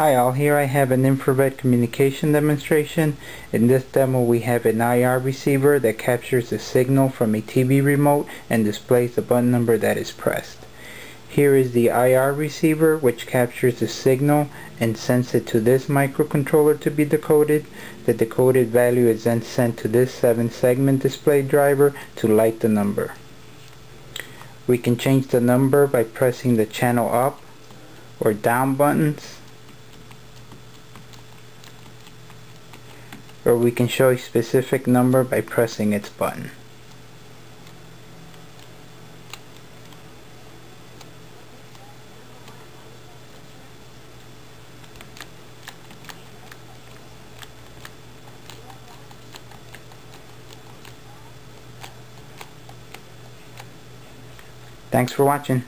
Hi all, here I have an infrared communication demonstration. In this demo we have an IR receiver that captures the signal from a TV remote and displays the button number that is pressed. Here is the IR receiver which captures the signal and sends it to this microcontroller to be decoded. The decoded value is then sent to this 7 segment display driver to light the number. We can change the number by pressing the channel up or down buttons or we can show a specific number by pressing its button. Thanks for watching.